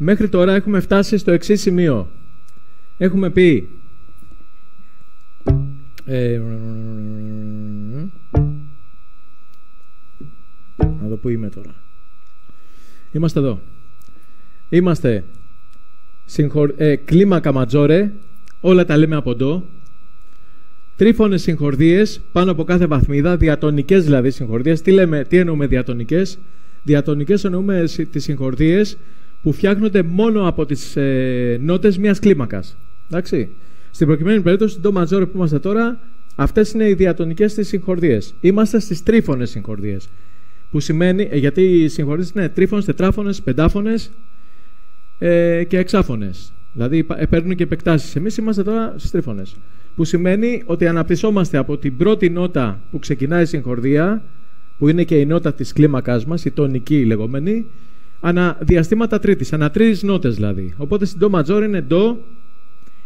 Μέχρι τώρα έχουμε φτάσει στο εξής σημείο. Έχουμε πει... Ε, να δω που είμαι τώρα. Είμαστε εδώ. Είμαστε συγχωρ... ε, κλίμακα ματζόρε, όλα τα λέμε από εδώ. Τρίφωνες συγχορδίες πάνω από κάθε βαθμίδα, διατονικές δηλαδή συγχορδίες. Τι, λέμε, τι εννοούμε διατονικές; Διατονικές εννοούμε τις συγχορδίες που φτιάχνονται μόνο από τις ε, νότες μιας κλίμακας. Εντάξει. Στην προκειμένη περίπτωση, το ματζόρε που είμαστε τώρα, αυτές είναι οι διατονικές της συγχορδίες. Είμαστε στις τρίφωνες συγχορδίες. Που σημαίνει, ε, γιατί οι συγχωρήσεις είναι τρίφωνες, τετράφωνες, πεντάφωνες ε, και εξάφωνες. Δηλαδή ε, παίρνουν και επεκτάσεις. Εμείς είμαστε τώρα στις τρίφωνες. Που σημαίνει ότι αναπτυσσόμαστε από την πρώτη νότα που ξεκινάει η συγχορδία, που είναι και η νότα της κλίμακάς μας, η τονική λεγόμενη, ανα διαστήματα τρίτης, ανα τρεις νότες δηλαδή. Οπότε στην ντο ματζόρ είναι ντο,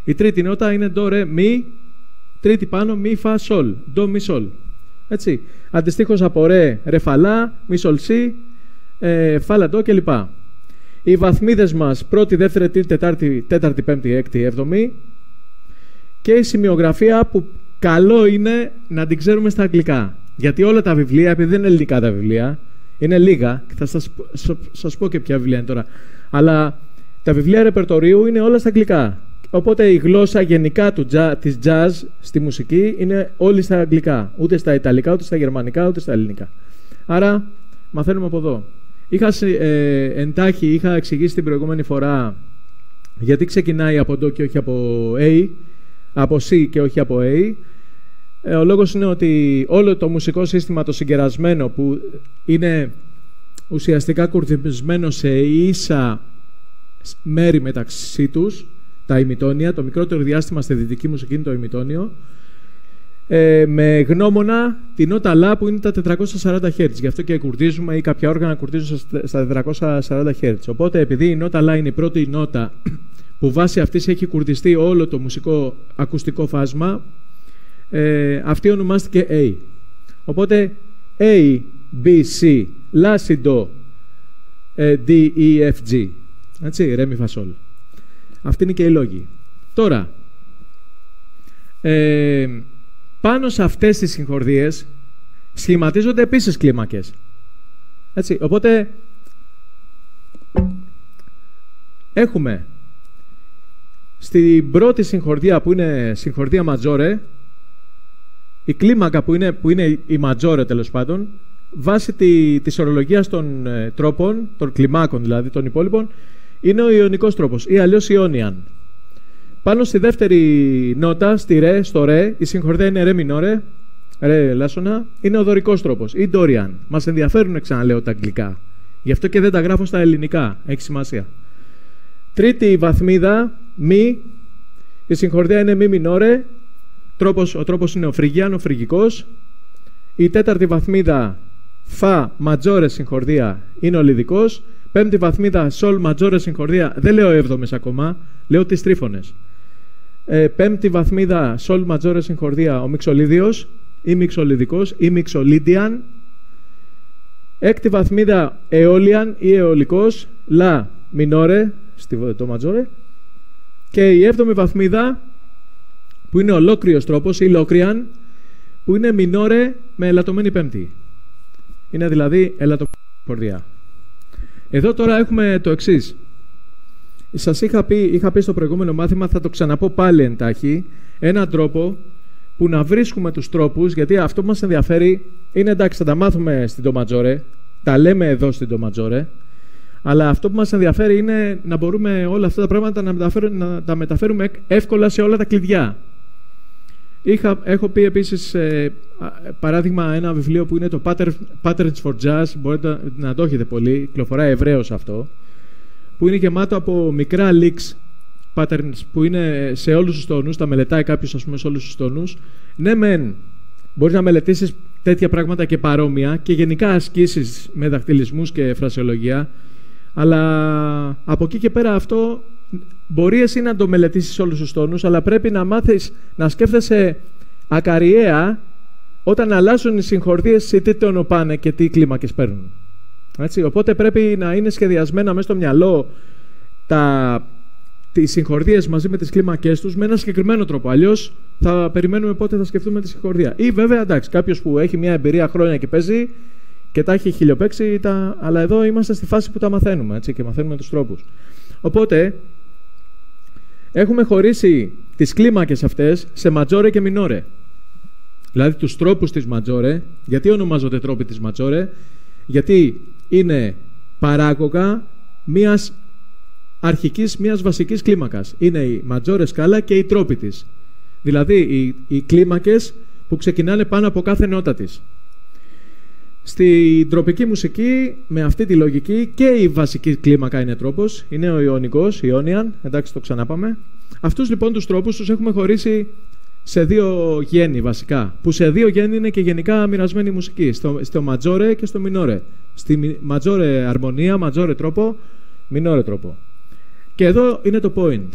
η τρίτη νότα είναι ντο ρε μη, τρίτη πάνω μη φα σολ, ντο μη σολ. Έτσι. Αντιστοίχως από ρε, ρε φαλά, μη σολ σι, ε, φάλα ντο κλπ. Οι βαθμίδες μας πρώτη, δεύτερη, τρίτη, τετάρτη, τέταρτη, πέμπτη, έκτη, έβδομη και η σημειογραφία που καλό είναι να την ξέρουμε στα αγγλικά. Γιατί όλα τα βιβλία, επειδή δεν είναι ελληνικά τα βιβλία, είναι λίγα, θα σας, σας πω και ποια βιβλία είναι τώρα, αλλά τα βιβλία ρεπερτορίου είναι όλα στα αγγλικά. Οπότε η γλώσσα γενικά του jazz, της jazz στη μουσική είναι όλη στα αγγλικά. Ούτε στα ιταλικά, ούτε στα γερμανικά, ούτε στα ελληνικά. Άρα μαθαίνουμε από εδώ. Είχα, ε, εντάχει, είχα εξηγήσει την προηγούμενη φορά γιατί ξεκινάει από εδώ και όχι από A, από C και όχι από A. Ε, ο λόγος είναι ότι όλο το μουσικό σύστημα το συγκερασμένο που είναι ουσιαστικά κουρδισμένο σε ίσα μέρη μεταξύ τους, τα ημιτόνια, το μικρότερο διάστημα στη δυτική μουσική είναι το ημιτόνιο, ε, με γνώμονα την νότα λα που είναι τα 440 Hz. Γι' αυτό και κουρδίζουμε ή κάποια όργανα κουρδίζουν στα 440 Hz. Οπότε επειδή η νότα λα είναι η πρώτη νότα που βάσει αυτής έχει κουρδιστεί όλο το μουσικό ακουστικό φάσμα, ε, αυτή ονομάστηκε A. Οπότε A, B, C, La, Si, Do, ε, D, E, F, G. Έτσι, Ρε, Mi, Fa, Sol. Αυτή είναι και η λόγη. Τώρα, ε, πάνω σε αυτές τις συγχορδίες σχηματίζονται επίσης κλίμακες. Έτσι, οπότε έχουμε στην πρώτη συγχορδία που είναι συγχορδία ματζόρε η κλίμακα που είναι, που είναι η ματζόρε τέλος πάντων βάσει τη, της ορολογίας των ε, τρόπων, των κλιμάκων δηλαδή των υπόλοιπων είναι ο ιονικός τρόπος ή αλλιώς ιόνιαν. Πάνω στη δεύτερη νότα, στη ρε, στο ρε, η συγχορδία είναι ρε μινόρε, ρε λάσονα, είναι ο δωρικός τρόπος ή ντόριαν. Μας ενδιαφέρουν ξαναλέω τα αγγλικά. Γι' αυτό και δεν τα γράφω στα ελληνικά. Έχει σημασία. Τρίτη βαθμίδα, μη. Η συγχορδία είναι μη μινόρε. Τρόπος, ο τρόπος είναι ο φρυγιάν, ο φρυγικός. Η τέταρτη βαθμίδα, φα, ματζόρε συγχορδία, είναι ο λιδικός. Πέμπτη βαθμίδα, σολ, ματζόρε συγχορδία, δεν λέω έβδομες ακόμα, λέω τις τρίφωνες. Ε, πέμπτη βαθμίδα, σολ, ματζόρε συγχορδία, ο μιξολίδιος ή μιξολιδικός ή μιξολίντιαν. Έκτη βαθμίδα, αιώλιαν ή αιωλικός, λα, μινόρε, το ματζόρε. Και η έβδομη βαθμίδα, που είναι ολόκριος τρόπος, ή λόκριαν, που είναι μινόρε με ελαττωμένη πέμπτη. Είναι δηλαδή ελαττωμένη Εδώ τώρα έχουμε το εξής. Σας είχα πει, είχα πει στο προηγούμενο μάθημα, θα το ξαναπώ πάλι εντάχει, έναν τρόπο που να βρίσκουμε τους τρόπους, γιατί αυτό που μας ενδιαφέρει είναι εντάξει, θα τα μάθουμε στην Τοματζόρε, τα λέμε εδώ στην Τοματζόρε, αλλά αυτό που μας ενδιαφέρει είναι να μπορούμε όλα αυτά τα πράγματα να, να τα μεταφέρουμε εύκολα σε όλα τα κλειδιά. Είχα, έχω πει επίσης, ε, παράδειγμα, ένα βιβλίο που είναι το Patterns for Jazz, μπορείτε να το έχετε πολύ, κυκλοφορά ευρέως αυτό, που είναι γεμάτο από μικρά leaks patterns που είναι σε όλους τους τόνους, τα μελετάει κάποιος ας πούμε σε όλους τους τόνους. Ναι μεν, μπορείς να μελετήσεις τέτοια πράγματα και παρόμοια και γενικά ασκήσεις με δαχτυλισμούς και φρασιολογία, αλλά από εκεί και πέρα αυτό μπορεί εσύ να το μελετήσεις όλους τους τόνους, αλλά πρέπει να μάθεις να σκέφτεσαι ακαριέα όταν αλλάζουν οι συγχορδίες σε τι τόνο πάνε και τι κλίμακες παίρνουν. Έτσι, οπότε πρέπει να είναι σχεδιασμένα μέσα στο μυαλό τα, τις συγχορδίες μαζί με τις κλίμακές τους με ένα συγκεκριμένο τρόπο. Αλλιώς θα περιμένουμε πότε θα σκεφτούμε τη συγχορδία. Ή βέβαια, εντάξει, κάποιος που έχει μια εμπειρία χρόνια και παίζει και τα έχει χιλιοπαίξει, τα... αλλά εδώ είμαστε στη φάση που τα μαθαίνουμε έτσι, και μαθαίνουμε τους τρόπους. Οπότε, έχουμε χωρίσει τις κλίμακες αυτές σε ματζόρε και μινόρε. Δηλαδή τους τρόπους της ματζόρε. Γιατί ονομάζονται τρόποι της ματζόρε. Γιατί είναι παράγωγα μιας αρχικής, μιας βασικής κλίμακας. Είναι η ματζόρες σκάλα και οι τρόποι της. Δηλαδή οι, οι κλίμακες που ξεκινάνε πάνω από κάθε νότα της. Στην τροπική μουσική, με αυτή τη λογική, και η βασική κλίμακα είναι τρόπος. Είναι ο Ιωνικός, Ιόνιαν, εντάξει το ξανάπαμε. Αυτούς λοιπόν τους τρόπους τους έχουμε χωρίσει σε δύο γέννη βασικά. Που σε δύο γέννη είναι και γενικά μοιρασμένη μουσική. Στο, στο ματζόρε και στο μινόρε. Στη ματζόρε αρμονία, ματζόρε τρόπο, μινόρε τρόπο. Και εδώ είναι το point.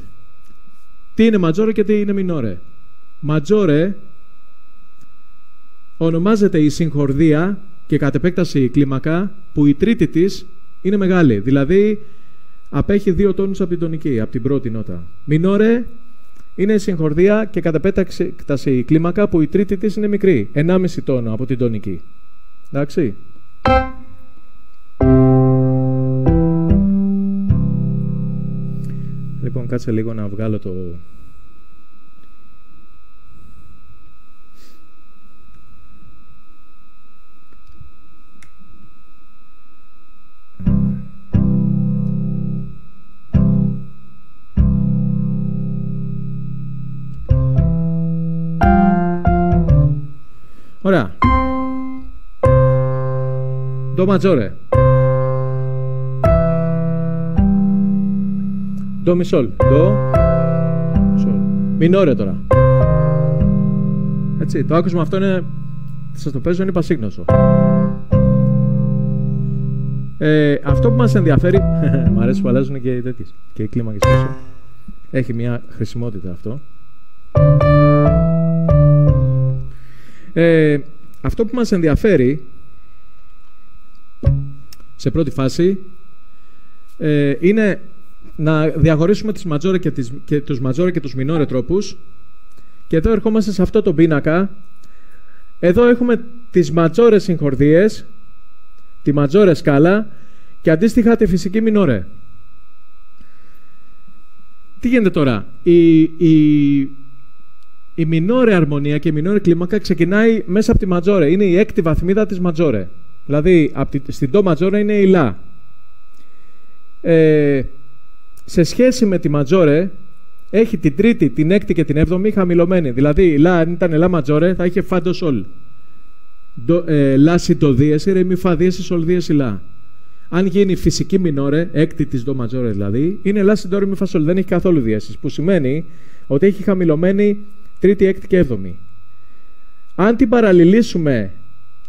Τι είναι ματζόρε και τι είναι μινόρε. Ματζόρε ονομάζεται η συγχορδία και κατ' επέκταση η κλίμακα που η τρίτη της είναι μεγάλη. Δηλαδή απέχει δύο τόνους από την τονική, από την πρώτη νότα. Μινόρε είναι η συγχορδία και κατ' επέκταση η κλίμακα που η τρίτη της είναι μικρή. 1,5 τόνο από την τονική. Εντάξει. Λοιπόν, κάτσε λίγο να βγάλω το ματζόρε. Ντο μισόλ. Ντο μισόλ. Μινόρε τώρα. Έτσι, το άκουσμα αυτό είναι... Σας το παίζω είναι πασίγνωσο. Ε, αυτό που μας ενδιαφέρει... Μ' αρέσει που αλλάζουν και οι τέτοιες. Και οι κλίμακες πίσω. Έχει μια χρησιμότητα αυτό. Ε, αυτό που μας ενδιαφέρει σε πρώτη φάση ε, είναι να διαχωρίσουμε τις ματζόρε και, τις, και τους ματζόρε και τους μινόρε τρόπους και εδώ ερχόμαστε σε αυτό το πίνακα εδώ έχουμε τις ματζόρε συγχορδίες τη ματζόρε σκάλα και αντίστοιχα τη φυσική μινόρε τι γίνεται τώρα; Η, η η μινόρε αρμονία και η μινόρε κλίμακα ξεκινάει μέσα από τη ματζόρε. Είναι η έκτη βαθμίδα της ματζόρε. Δηλαδή, από τη, στην το ματζόρε είναι η λα. Ε, σε σχέση με τη ματζόρε, έχει την τρίτη, την έκτη και την έβδομη χαμηλωμένη. Δηλαδή, η λα, αν ήταν λα ματζόρε, θα είχε φάντο σολ. Ε, λα συντοδίεση, ρε μη φα δίεση, σολ δίεση λα. Αν γίνει φυσική μινόρε, έκτη της δο ματζόρε δηλαδή, είναι λα συντόρε μη φας σολ. Δεν έχει καθόλου δίεση. Που σημαίνει ότι έχει χαμηλωμένη τρίτη, έκτη και έβδομη. Αν την παραλληλήσουμε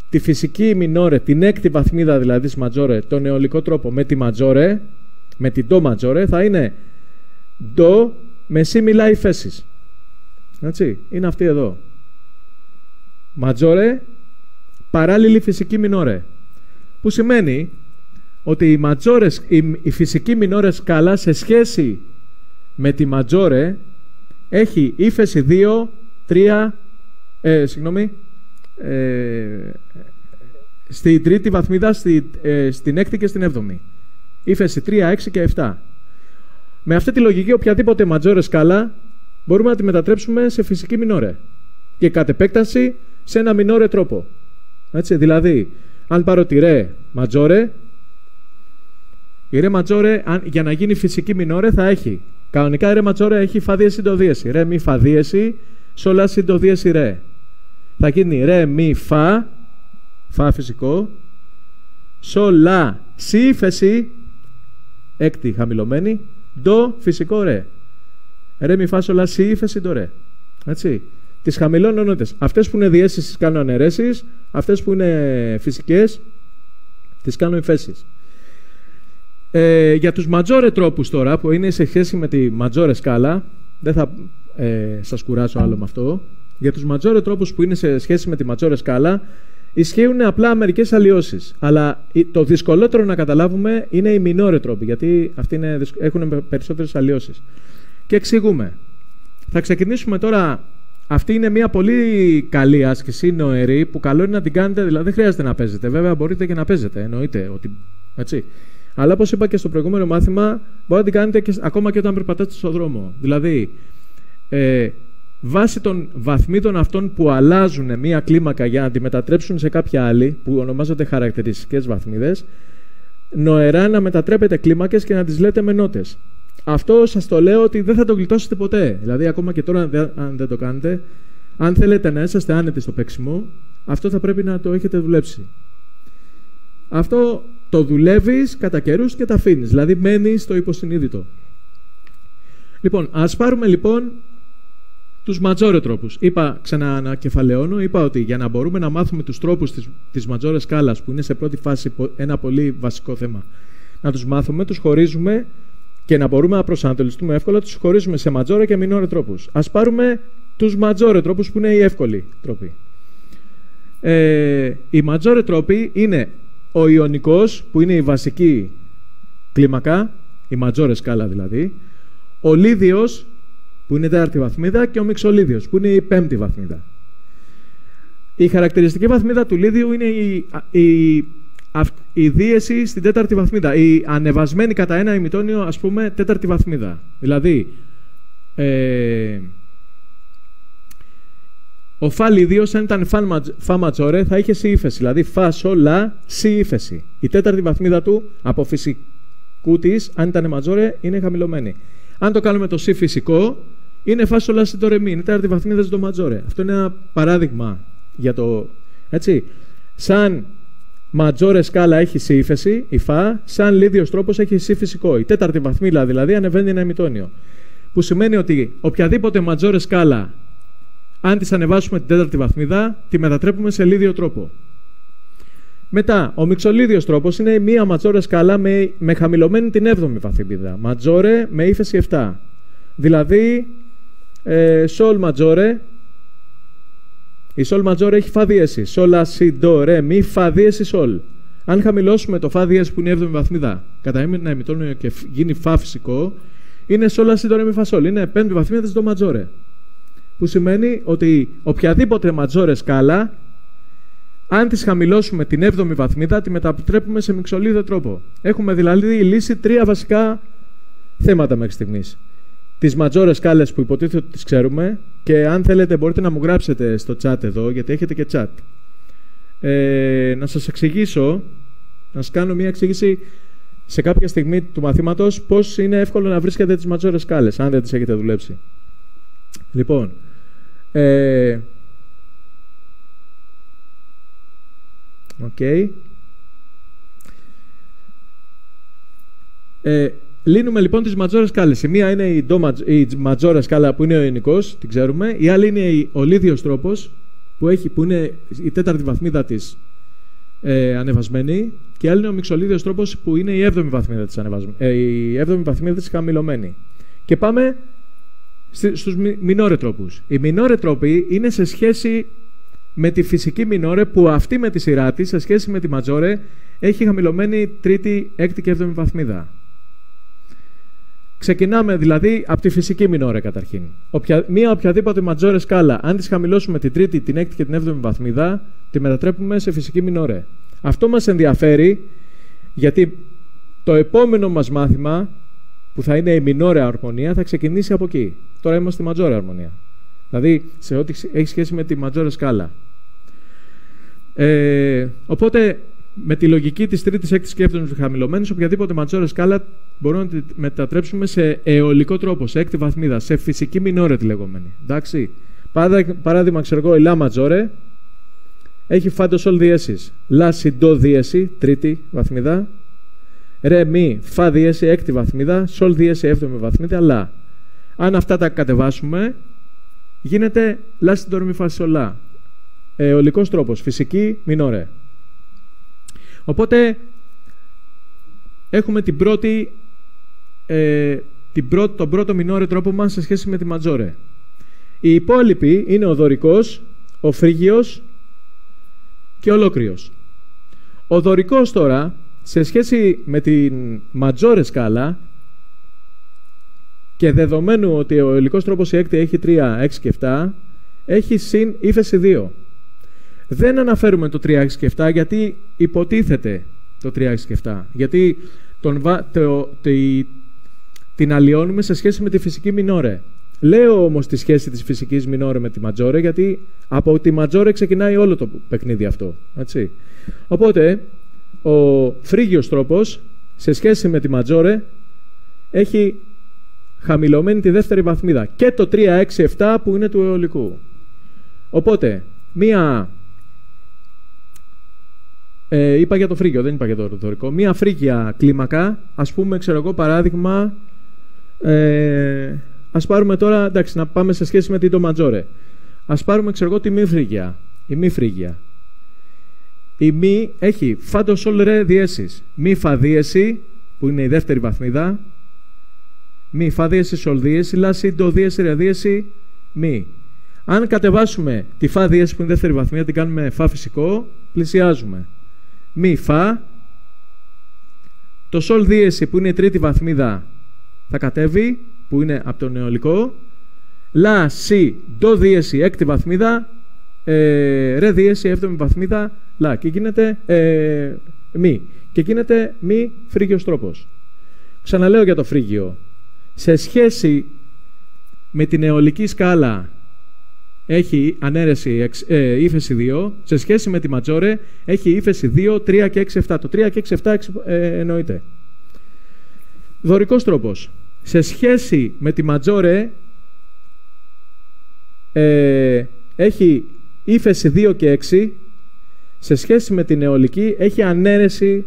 τη φυσική μινόρε, την έκτη βαθμίδα δηλαδή της ματζόρε, τον αιωλικό τρόπο με τη ματζόρε, με την ντο ματζόρε, θα είναι ντο με σι μιλάει φέσεις. Έτσι, είναι αυτή εδώ. Ματζόρε, παράλληλη φυσική μινόρε. Που σημαίνει ότι η, ματζόρες, η, η φυσική μινόρες σκάλα σε σχέση με τη ματζόρε έχει ύφεση 2, 3, ε, συγγνώμη, ε, στη τρίτη βαθμίδα, στη, ε, στην έκτη και στην έβδομη. Ήφεση 3, 6 και 7. Με αυτή τη λογική, οποιαδήποτε ματζόρε σκάλα μπορούμε να τη μετατρέψουμε σε φυσική μινόρε. Και κατ' επέκταση σε ένα μινόρε τρόπο. Έτσι, δηλαδή, αν πάρω τη ρε ματζόρε, η ρε ματζόρε, για να γίνει φυσική μινόρε, θα έχει Κανονικά η ρε ματσόρα έχει φαδίεση συντοδίεση. Ρε μη φαδίεση, σολά συντοδίεση ρε. Θα γίνει ρε μη φα, φα φυσικό, σολά σι ύφεση, έκτη χαμηλωμένη, ντο φυσικό ρε. Ρε μη φα σολά σι ύφεση το ρε. Έτσι. Τις χαμηλώνω νότες. Αυτές που είναι διέσεις τις κάνω αναιρέσεις, αυτές που είναι φυσικές τις κάνω υφέσεις. Ε, για τους ματζόρε τρόπους τώρα, που είναι σε σχέση με τη ματζόρε σκάλα, δεν θα ε, σας κουράσω άλλο με αυτό, για τους ματζόρε τρόπους που είναι σε σχέση με τη ματζόρε σκάλα, ισχύουν απλά μερικές αλλοιώσεις. Αλλά το δυσκολότερο να καταλάβουμε είναι οι μινόρε τρόποι, γιατί αυτοί είναι, έχουν περισσότερες αλλοιώσεις. Και εξηγούμε. Θα ξεκινήσουμε τώρα. Αυτή είναι μια πολύ καλή άσκηση, νοερή, που καλό είναι να την κάνετε, δηλαδή δεν χρειάζεται να παίζετε. Βέβαια, μπορείτε και να παίζετε, εννοείται. Ότι, έτσι. Αλλά όπως είπα και στο προηγούμενο μάθημα, μπορείτε να την κάνετε και, ακόμα και όταν περπατάτε στον δρόμο. Δηλαδή, ε, βάσει των βαθμίδων αυτών που αλλάζουν μία κλίμακα για να τη μετατρέψουν σε κάποια άλλη, που ονομάζονται χαρακτηριστικές βαθμίδες, νοερά να μετατρέπετε κλίμακες και να τις λέτε με νότες. Αυτό σας το λέω ότι δεν θα το γλιτώσετε ποτέ. Δηλαδή, ακόμα και τώρα, αν δεν το κάνετε, αν θέλετε να είσαστε άνετοι στο παίξιμο, αυτό θα πρέπει να το έχετε δουλέψει. Αυτό το δουλεύεις κατά καιρούς και τα αφήνεις. Δηλαδή, μένεις στο υποσυνείδητο. Λοιπόν, ας πάρουμε λοιπόν τους ματζόρε τρόπους. Είπα, ξαναανακεφαλαιώνω, είπα ότι για να μπορούμε να μάθουμε τους τρόπους της ματζόρε σκάλας, που είναι σε πρώτη φάση ένα πολύ βασικό θέμα, να τους μάθουμε, τους χωρίζουμε και να μπορούμε να προσανατολιστούμε εύκολα, τους χωρίζουμε σε ματζόρε και μινόρε τρόπους. Α πάρουμε τους ματζόρε τρόπους που είναι οι εύκολοι τρόποι. Ε, οι ματζόρε τρόποι είναι ο Ιωνικός που είναι η βασική κλίμακα, η ματζόρε σκάλα δηλαδή, ο Λίδιος που είναι η τέταρτη βαθμίδα, και ο Μιξολίδιος, που είναι η πέμπτη βαθμίδα. Η χαρακτηριστική βαθμίδα του Λίδιου είναι η, η, η δίεση στην τέταρτη βαθμίδα. Η ανεβασμένη κατά ένα ημιτόνιο, ας πούμε, τέταρτη βαθμίδα. Δηλαδή, ε, ο φα λίδιος, αν ήταν φα ματζόρε, θα είχε σι ύφεση. Δηλαδή, φα, σο, λα, σι ύφεση. Η τέταρτη βαθμίδα του, από φυσικού της, αν ήταν ματζόρε, είναι χαμηλωμένη. Αν το κάνουμε το σι φυσικό, είναι φάσολα στην τορεμή, είναι τέταρτη βαθμίδα στο ματζόρε. Αυτό είναι ένα παράδειγμα για το. Έτσι. Σαν ματζόρε σκάλα έχει σι ύφεση, η φα, σαν λίδιος τρόπος έχει σι φυσικό. Η τέταρτη βαθμίδα δηλαδή ανεβαίνει ένα ημιτόνιο. Που σημαίνει ότι οποιαδήποτε ματζόρε σκάλα, αν της ανεβάσουμε την τέταρτη βαθμίδα, τη μετατρέπουμε σε λίδιο τρόπο. Μετά, ο μιξολίδιος τρόπος είναι μία ματζόρε σκάλα με, με χαμηλωμένη την 7η βαθμίδα. Ματζόρε με ύφεση 7. Δηλαδή, ε, σολ ματζόρε, η σολ ματζόρε έχει φα δίεση. Σολ ασι ντο ρε μη φα δίεση σολ. Αν χαμηλώσουμε το φα δίεση που είναι η 7η βαθμίδα κατά ένα ημιτόνιο και γίνει φα φυσικό, είναι σολ ασι ντο ρε μη φα σολ. Είναι 5η βαθμίδα της ματζόρε. Που σημαίνει ότι οποιαδήποτε ματζόρε σκάλα αν τι χαμηλώσουμε την 7η βαθμίδα, τη μετατρέπουμε σε μιξολίδιο τρόπο. Έχουμε δηλαδή λύσει τρία βασικά θέματα μέχρι στιγμής. Τις ματζόρες σκάλες που υποτίθεται ότι τις ξέρουμε και αν θέλετε μπορείτε να μου γράψετε στο chat εδώ, γιατί έχετε και chat. Ε, να σας εξηγήσω, να σας κάνω μια εξήγηση σε κάποια στιγμή του μαθήματος πώς είναι εύκολο να βρίσκετε τις ματζόρες σκάλες, αν δεν τις έχετε δουλέψει. Λοιπόν, ε, Okay. Ε, λύνουμε λοιπόν τις ματζόρε σκάλες. Η μία είναι η, η ματζόρα σκάλα που είναι ο ελληνικός, την ξέρουμε. Η άλλη είναι ο λίδιος τρόπος που, έχει, που είναι η τέταρτη βαθμίδα της ε, ανεβασμένη και η άλλη είναι ο μιξολίδιος τρόπος που είναι η έβδομη βαθμίδα της ανεβασμένη. Ε, η έβδομη βαθμίδα της χαμηλωμένη. Και πάμε στους μινόρε τρόπους. Οι μινόρε τρόποι είναι σε σχέση με τη φυσική μινόρε που αυτή με τη σειρά της σε σχέση με τη ματζόρε έχει χαμηλωμένη τρίτη, έκτη και έβδομη βαθμίδα. Ξεκινάμε δηλαδή από τη φυσική μινόρε καταρχήν. Οποια, μία οποιαδήποτε ματζόρε σκάλα, αν της χαμηλώσουμε την τρίτη, την έκτη και την έβδομη βαθμίδα, τη μετατρέπουμε σε φυσική μινόρε. Αυτό μας ενδιαφέρει γιατί το επόμενο μας μάθημα, που θα είναι η μινόρε αρμονία, θα ξεκινήσει από εκεί. Τώρα είμαστε στη ματζόρε αρμονία. Δηλαδή σε ό,τι έχει σχέση με τη ματζόρε σκάλα. Ε, οπότε με τη λογική της τρίτης, έκτη και έβδομη χαμηλωμένη, οποιαδήποτε ματζόρε σκάλα μπορούμε να τη μετατρέψουμε σε αιωλικό τρόπο, σε έκτη βαθμίδα, σε φυσική μινόρε τη λεγόμενη. Εντάξει. Παράδειγμα, ξέρω εγώ, η λα ματζόρε έχει φάντο σολ διέση. Λα συντό διέση, τρίτη βαθμίδα. Ρε μη, φα διέση, έκτη βαθμίδα. Σολ διέση, έβδομη βαθμίδα. Λα. Αν αυτά τα κατεβάσουμε, γίνεται λα συντό μη φασολά αιωλικός τρόπος, φυσική μινόρε. Οπότε έχουμε την πρώτη, ε, την πρώτη, τον πρώτο μινόρε τρόπο μας σε σχέση με τη ματζόρε. Οι υπόλοιποι είναι ο δωρικός, ο φρίγιος, και ολόκληρος. Ο δωρικός τώρα, σε σχέση με την ματζόρε σκάλα και δεδομένου ότι ο υλικός τρόπος η έκτη έχει 3, 6 και 7, έχει συν ύφεση 2. Δεν αναφέρουμε το 3, 6 και 7 γιατί υποτίθεται το 3, 6 και 7. Γιατί τον, το, την αλλοιώνουμε σε σχέση με τη φυσική μινόρε. Λέω όμως τη σχέση της φυσικής μινόρε με τη ματζόρε γιατί από τη ματζόρε ξεκινάει όλο το παιχνίδι αυτό. Έτσι. Οπότε ο φρίγιος τρόπος σε σχέση με τη ματζόρε έχει χαμηλωμένη τη δεύτερη βαθμίδα και το 3, 6, 7 που είναι του αιωλικού. Οπότε, μία ε, είπα για το φρύγιο, δεν είπα για το ρητορικό. Μία φρύγια κλίμακα, ας πούμε, ξέρω εγώ, παράδειγμα, ε, ας πάρουμε τώρα, εντάξει, να πάμε σε σχέση με την το ματζόρε. Ας πάρουμε, ξέρω εγώ, τη μη φρύγια. Η μη φρύγια. Η μη έχει φάντο σολ ρε διέσεις. Μη φα δίεση, που είναι η δεύτερη βαθμίδα. Μη φα δίεση σολ δίεση, λάση το δίεση ρε δίεση, μη. Αν κατεβάσουμε τη φα δίεση που είναι η δεύτερη βαθμίδα, την κάνουμε φα φυσικό, πλησιάζουμε μη φα. Το σολ δίεση που είναι η τρίτη βαθμίδα θα κατέβει, που είναι από το νεολικό. Λα, σι, ντο δίεση, έκτη βαθμίδα. Ε, ρε δίεση, έβδομη βαθμίδα. Λα. Και γίνεται ε, μη. Και γίνεται μη φρύγιος τρόπος. Ξαναλέω για το φρύγιο. Σε σχέση με την αιωλική σκάλα έχει ανέρεση ε, ύφεση 2, σε σχέση με τη ματζόρε έχει ύφεση 2, 3 και 6, 7. Το 3 και 6, 7 ε, εννοείται. Δωρικός τρόπος. Σε σχέση με τη ματζόρε ε, έχει ύφεση 2 και 6, σε σχέση με την αιωλική έχει ανέρεση,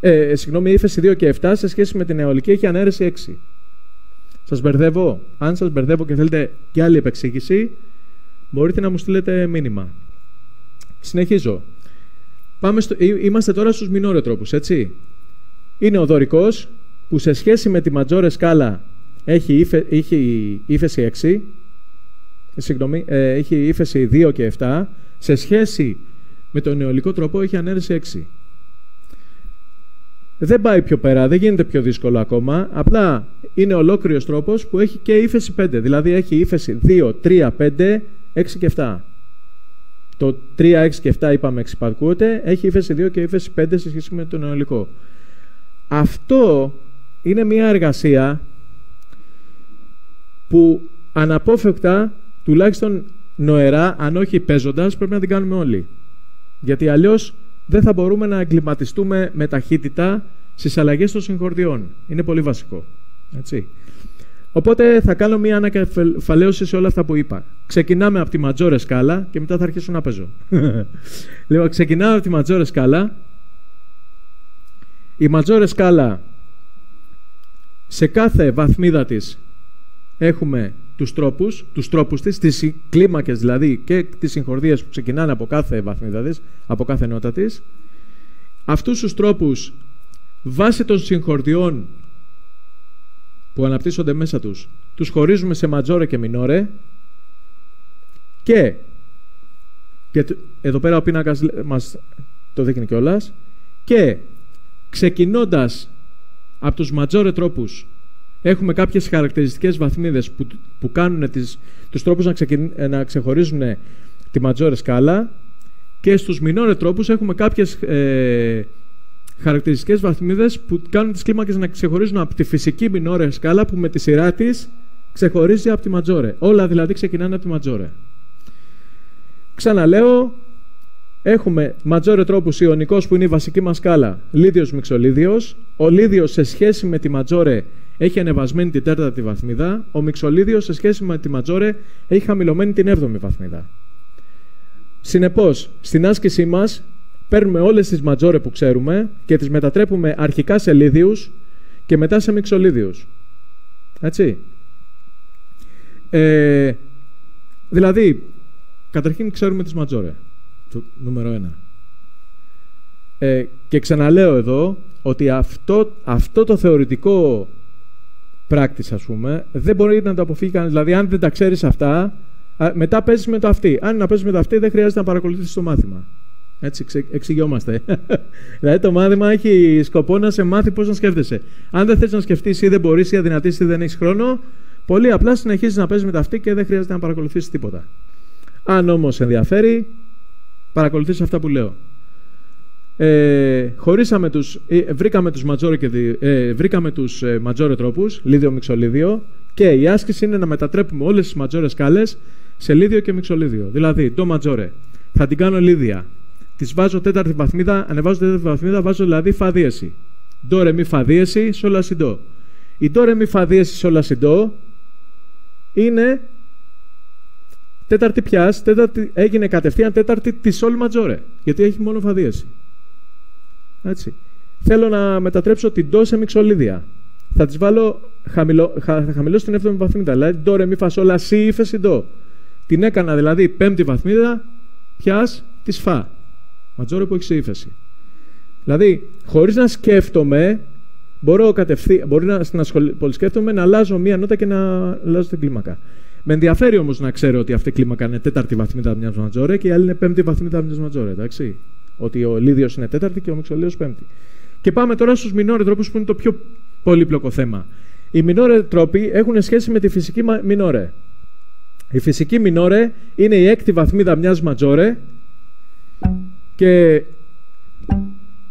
ε, συγγνώμη, ύφεση 2 και 7, σε σχέση με την αιωλική έχει ανέρεση 6. Σας μπερδεύω. Αν σας μπερδεύω και θέλετε και άλλη επεξήγηση, μπορείτε να μου στείλετε μήνυμα. Συνεχίζω. Πάμε στο, είμαστε τώρα στους μινόρε τρόπους, έτσι. Είναι ο δωρικός, που σε σχέση με τη ματζόρε σκάλα έχει, ύφε, έχει ύφεση 6, συγγνώμη, ε, έχει ύφεση 2 και 7, σε σχέση με τον νεολικό τρόπο έχει ανέρεση 6 δεν πάει πιο πέρα, δεν γίνεται πιο δύσκολο ακόμα. Απλά είναι ολόκληρος τρόπος που έχει και ύφεση 5. Δηλαδή έχει ύφεση 2, 3, 5, 6 και 7. Το 3, 6 και 7 είπαμε εξυπακούεται, έχει ύφεση 2 και ύφεση 5 σε σχέση με το νεολικό. Αυτό είναι μια εργασία που αναπόφευκτα, τουλάχιστον νοερά, αν όχι παίζοντας, πρέπει να την κάνουμε όλοι. Γιατί αλλιώς δεν θα μπορούμε να εγκληματιστούμε με ταχύτητα στις αλλαγές των συγχορδιών. Είναι πολύ βασικό. Έτσι. Οπότε θα κάνω μια ανακεφαλαίωση σε όλα αυτά που είπα. Ξεκινάμε από τη ματζόρε σκάλα και μετά θα αρχίσω να παίζω. λοιπόν, ξεκινάμε από τη ματζόρε σκάλα. Η ματζόρε σκάλα σε κάθε βαθμίδα της έχουμε τους τρόπους, τους τρόπους της, τις κλίμακες δηλαδή και τις συγχορδίες που ξεκινάνε από κάθε βαθμίδα της, από κάθε νότα της. Αυτούς τους τρόπους, βάσει των συγχορδιών που αναπτύσσονται μέσα τους, τους χωρίζουμε σε ματζόρε και μινόρε και, και εδώ πέρα ο πίνακας μας το δείχνει κιόλας. και ξεκινώντας από τους ματζόρε τρόπους έχουμε κάποιες χαρακτηριστικές βαθμίδες που, που κάνουν τις, τους τρόπους να, να ξεχωρίζουν τη ματζόρε σκάλα και στους μινόρε τρόπους έχουμε κάποιες ε, χαρακτηριστικές βαθμίδες που κάνουν τις κλίμακες να ξεχωρίζουν από τη φυσική μινόρε σκάλα που με τη σειρά της ξεχωρίζει από τη ματζόρε. Όλα δηλαδή ξεκινάνε από τη ματζόρε. Ξαναλέω, έχουμε ματζόρε τρόπους ιονικός που είναι η βασική μας σκάλα, λίδιος μιξολίδιος. Ο λίδιος σε σχέση με τη ματζόρε έχει ανεβασμένη την τέταρτη βαθμίδα, ο Μιξολίδιος σε σχέση με τη Ματζόρε έχει χαμηλωμένη την έβδομη βαθμίδα. Συνεπώς, στην άσκησή μας παίρνουμε όλες τις Ματζόρε που ξέρουμε και τις μετατρέπουμε αρχικά σε λίδιους και μετά σε Μιξολίδιους. Έτσι. Ε, δηλαδή, καταρχήν ξέρουμε τις Ματζόρε, το νούμερο ένα. Ε, και ξαναλέω εδώ ότι αυτό, αυτό το θεωρητικό πράκτης, ας πούμε, δεν μπορεί να το αποφύγει κανένα. Δηλαδή, αν δεν τα ξέρεις αυτά, μετά παίζεις με το αυτή. Αν να παίζεις με το αυτή, δεν χρειάζεται να παρακολουθήσει το μάθημα. Έτσι, εξηγιόμαστε. δηλαδή το μάθημα έχει σκοπό να σε μάθει πώς να σκέφτεσαι. Αν δεν θες να σκεφτείς ή δεν μπορείς ή αδυνατήσει ή δεν έχεις χρόνο, πολύ απλά συνεχίζεις να παίζεις με τα αυτή και δεν χρειάζεται να παρακολουθήσει τίποτα. Αν όμως ενδιαφέρει, παρακολουθήσει αυτά που λέω. Ε, χωρίσαμε τους, ε, βρήκαμε τους ματζόρε, και, ε, βρήκαμε τους ε, ματζόρε τρόπους, λίδιο μιξολίδιο και η άσκηση είναι να μετατρέπουμε όλες τις ματζόρες σκάλες σε λίδιο και μιξολίδιο. Δηλαδή, το ματζόρε θα την κάνω λίδια, τη βάζω τέταρτη βαθμίδα, ανεβάζω τέταρτη βαθμίδα, βάζω δηλαδή φαδίεση. Ντο ρε μη φαδίεση, σόλα συντό. Η ντο ρε μη φαδίεση, σόλα συντό είναι τέταρτη πιάς, τέταρτη, έγινε κατευθείαν τέταρτη της όλη ματζόρε, γιατί έχει μόνο φαδίεση. Έτσι. Θέλω να μετατρέψω την ντο σε μιξολίδια. Θα τη βάλω χαμηλό, θα χαμηλώσω την 7η βαθμίδα. Δηλαδή ντο, ρε, μη, φασόλα, σι, ύφεση, ντο. Την έκανα δηλαδή πέμπτη βαθμίδα, πια τη φα. Ματζόρε που έχεις σε ύφεση. Δηλαδή, χωρίς να σκέφτομαι, μπορώ κατευθείαν, μπορεί να, να πολυσκέφτομαι να αλλάζω μία νότα και να αλλάζω την κλίμακα. Με ενδιαφέρει όμως να ξέρω ότι αυτή η κλίμακα είναι τέταρτη βαθμίδα μιας ματζόρε και η άλλη είναι πέμπτη βαθμίδα μιας ματζόρε. Εντάξει. Ότι ο Λίδιος είναι τέταρτη και ο Μιξολίο πέμπτη. Και πάμε τώρα στους μινόρε τρόπους που είναι το πιο πολύπλοκο θέμα. Οι μινόρε τρόποι έχουν σχέση με τη φυσική μινόρε. Η φυσική μινόρε είναι η έκτη βαθμίδα μιας ματζόρε και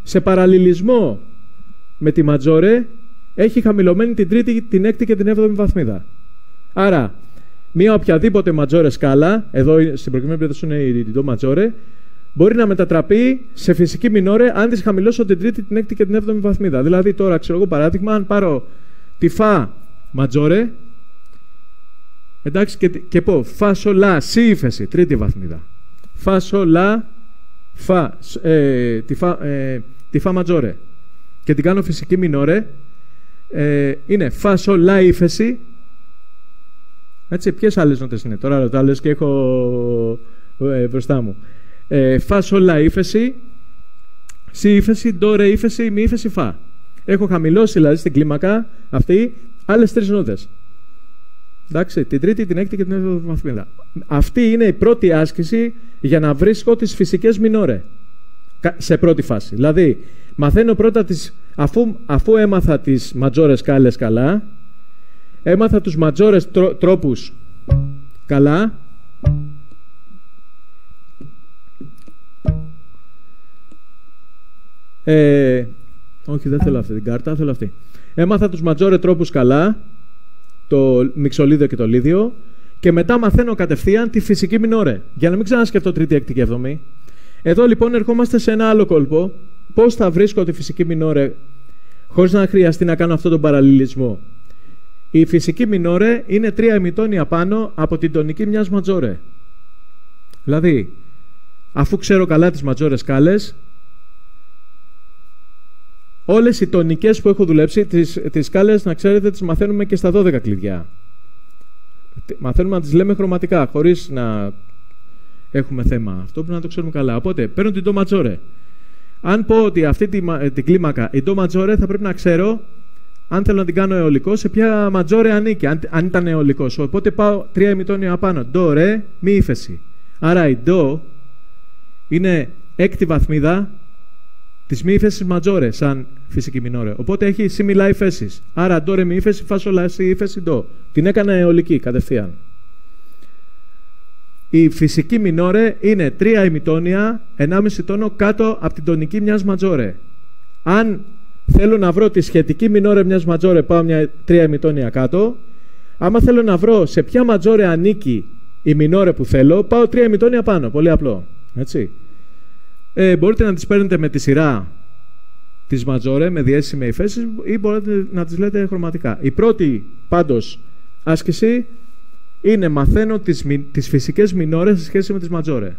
σε παραλληλισμό με τη ματζόρε έχει χαμηλωμένη την τρίτη, την έκτη και την έβδομη βαθμίδα. Άρα, μία οποιαδήποτε ματζόρε σκάλα, εδώ στην προκειμένη περίπτωση είναι η ντο ματζόρε, μπορεί να μετατραπεί σε φυσική μινόρε αν της χαμηλώσω την τρίτη, την έκτη και την έβδομη βαθμίδα. Δηλαδή, τώρα, ξέρω εγώ παράδειγμα, αν πάρω τη φα ματζόρε, εντάξει, και, και πω φα σολά, σι ύφεση, τρίτη βαθμίδα. Φα σολά, φα, ε, τη, φα, ε, τη φα ματζόρε. Και την κάνω φυσική μινόρε, ε, είναι φα σολά ύφεση. Έτσι, ποιες άλλες νότες είναι; Τώρα ρωτάω και έχω ε, μπροστά μου ε, φα σολά ύφεση, σι ύφεση, ντο ρε ύφεση, μη ύφεση φα. Έχω χαμηλώσει δηλαδή στην κλίμακα αυτή άλλες τρεις νότες. Εντάξει, την τρίτη, την έκτη και την έβδομη βαθμίδα. Αυτή είναι η πρώτη άσκηση για να βρίσκω τις φυσικές μινόρε. Σε πρώτη φάση. Δηλαδή, μαθαίνω πρώτα τις, αφού, αφού έμαθα τις ματζόρες κάλες καλά, έμαθα τους ματζόρες τρόπους καλά, Ε, όχι, δεν θέλω αυτή την κάρτα, θέλω αυτή. Έμαθα τους ματζόρε τρόπους καλά, το μιξολίδιο και το λίδιο, και μετά μαθαίνω κατευθείαν τη φυσική μινόρε, για να μην ξανασκεφτώ τρίτη, έκτη και εβδομή. Εδώ λοιπόν ερχόμαστε σε ένα άλλο κόλπο, πώς θα βρίσκω τη φυσική μινόρε χωρίς να χρειαστεί να κάνω αυτόν τον παραλληλισμό. Η φυσική μινόρε είναι τρία ημιτόνια πάνω από την τονική μιας ματζόρε. Δηλαδή, αφού ξέρω καλά τις ματζόρες σκάλες, Όλες οι τονικές που έχω δουλέψει, τις σκάλες, να ξέρετε, τις μαθαίνουμε και στα 12 κλειδιά. Μαθαίνουμε να τις λέμε χρωματικά, χωρίς να έχουμε θέμα. Αυτό πρέπει να το ξέρουμε καλά. Οπότε, παίρνω την do maggiore. Αν πω ότι αυτή την, την κλίμακα, η do maggiore, θα πρέπει να ξέρω αν θέλω να την κάνω αιωλικό, σε ποια maggiore ανήκει, αν, αν ήταν αιωλικό. Οπότε πάω τρία ημιτόνια απάνω. Do, re, μη ύφεση. Άρα η do είναι έκτη βαθμίδα της μη ύφεσης ματζόρε, σαν φυσική μινόρε. Οπότε έχει similar υφέσει. Άρα ντόρε μη ύφεση, φάσολα η ύφεση ντο. Την έκανα αιωλική κατευθείαν. Η φυσική μινόρε είναι τρία ημιτόνια, 1,5 τόνο κάτω από την τονική μιας ματζόρε. Αν θέλω να βρω τη σχετική μινόρε μιας ματζόρε, πάω μια τρία ημιτόνια κάτω. Άμα θέλω να βρω σε ποια ματζόρε ανήκει η μινόρε που θέλω, πάω τρία ημιτόνια πάνω. Πολύ απλό. Έτσι. Ε, μπορείτε να τις παίρνετε με τη σειρά της ματζόρε, με διέσημες υφέσεις ή μπορείτε να τις λέτε χρωματικά. Η πρώτη πάντως άσκηση είναι μαθαίνω τις, τις φυσικές μινόρες σε σχέση με τις ματζόρε.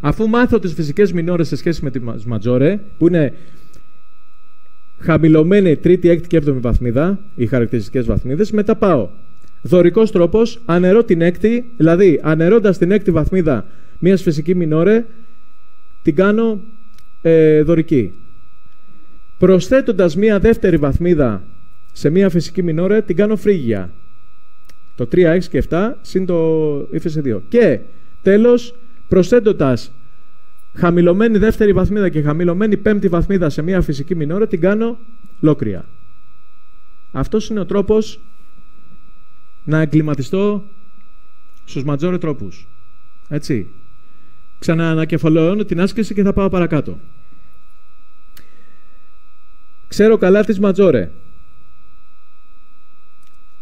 Αφού μάθω τις φυσικές μινόρες σε σχέση με τις ματζόρε, που είναι χαμηλωμένη τρίτη, έκτη και έβδομη βαθμίδα, οι χαρακτηριστικές βαθμίδες, μετά πάω. Δωρικός τρόπος, ανερώ την έκτη, δηλαδή ανερώντας την έκτη βαθμίδα μιας φυσική μινόρε, την κάνω ε, δωρική. Προσθέτοντας μία δεύτερη βαθμίδα σε μία φυσική μινόρε, την κάνω φρίγια. Το 3, 6 και 7 συν το ύφεση 2. Και τέλος, προσθέτοντας χαμηλωμένη δεύτερη βαθμίδα και χαμηλωμένη πέμπτη βαθμίδα σε μια φυσική μινόρε την κάνω λόκρια. Αυτός είναι ο τρόπος να εγκληματιστώ στους ματζόρε τρόπους. Έτσι. Ξαναανακεφαλαιώνω την άσκηση και θα πάω παρακάτω. Ξέρω καλά τις ματζόρε.